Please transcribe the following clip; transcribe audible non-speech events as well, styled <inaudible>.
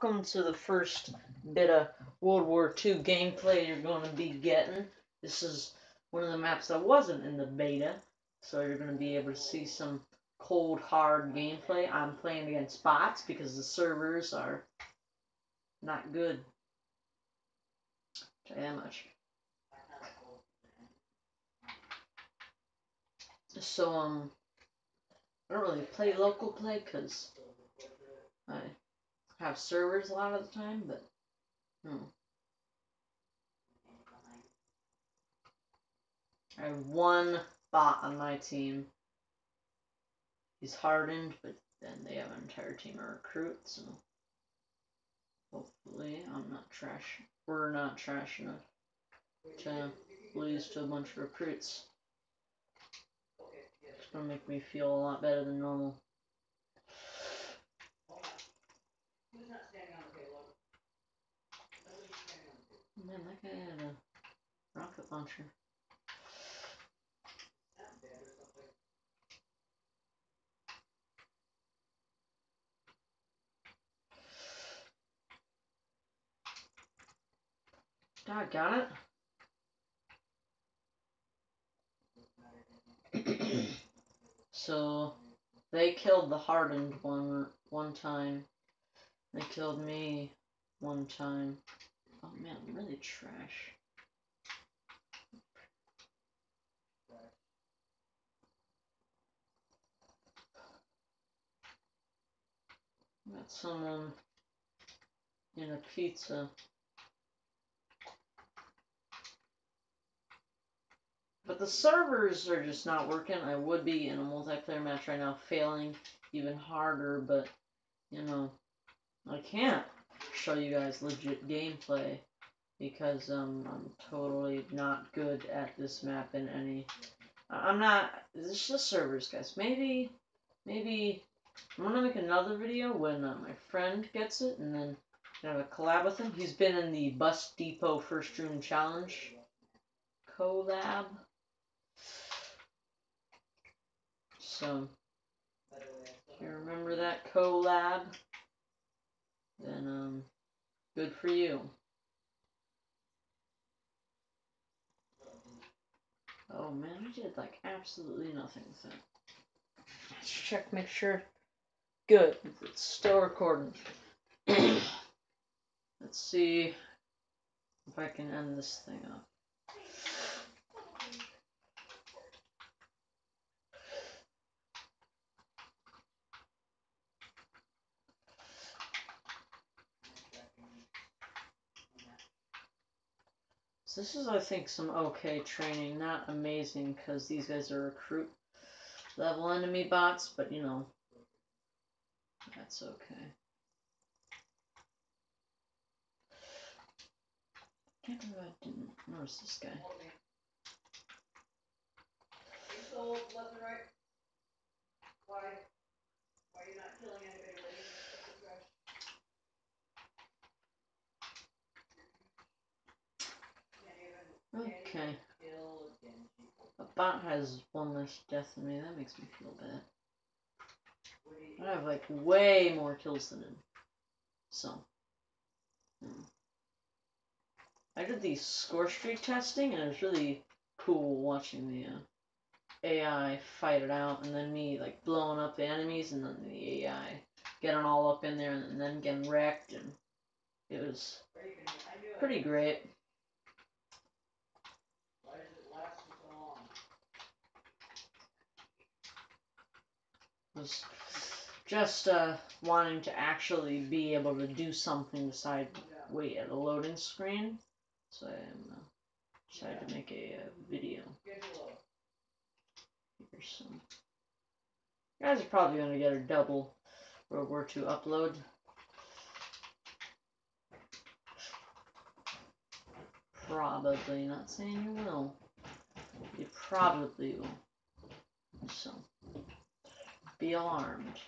welcome to the first bit of World War II gameplay you're going to be getting. This is one of the maps that wasn't in the beta, so you're going to be able to see some cold, hard gameplay. I'm playing against bots because the servers are not good. Tell you that much. So, um, I don't really play local play because I have servers a lot of the time, but hmm. I have one bot on my team. He's hardened, but then they have an entire team of recruits, so hopefully I'm not trash. We're not trash enough to lose to a bunch of recruits. It's gonna make me feel a lot better than normal. Man, that guy had a rocket launcher. God, got it. <coughs> so they killed the hardened one one time. They killed me one time. Oh man, I'm really trash. Got someone um, in a pizza. But the servers are just not working. I would be in a multiplayer match right now, failing even harder, but, you know, I can't show you guys legit gameplay because um, I'm totally not good at this map in any. I'm not. It's just servers, guys. Maybe, maybe I'm gonna make another video when uh, my friend gets it, and then have a collab with him. He's been in the Bus Depot First Room Challenge collab. So, you remember that collab, then um, good for you. Oh man, I did like absolutely nothing with that. Let's check, make sure. Good, it's still recording. <clears throat> Let's see if I can end this thing up. So this is, I think, some okay training. Not amazing, because these guys are recruit level enemy bots, but, you know, that's okay. Can't believe I didn't notice this guy. Oh, Why? Why are you not killing anybody lady? Okay. A bot has one less death than me. That makes me feel bad. I have like way more kills than him. So. Hmm. I did the score streak testing and it was really cool watching the uh, AI fight it out and then me like blowing up the enemies and then the AI getting all up in there and then getting wrecked and it was pretty great. Was just uh, wanting to actually be able to do something besides wait at a loading screen. So I um, uh, decided to make a, uh, video. Here's some. You guys are probably going to get a double World War II upload. Probably, not saying you will. You probably will. Be alarmed.